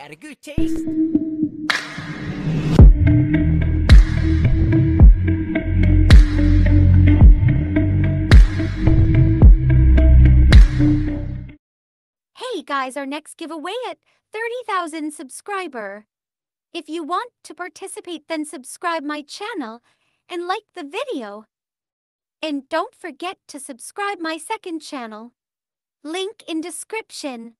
got a good taste. Hey guys, our next giveaway at 30,000 subscriber. If you want to participate, then subscribe my channel and like the video. And don't forget to subscribe my second channel. Link in description.